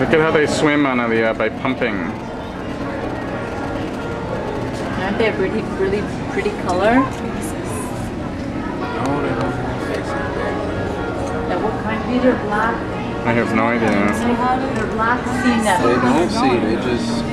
Look at how they swim, Analia, by pumping. Aren't they a really, really pretty color? No, they don't. And what kind? These are black. I have no idea. They're black sea They don't see, they just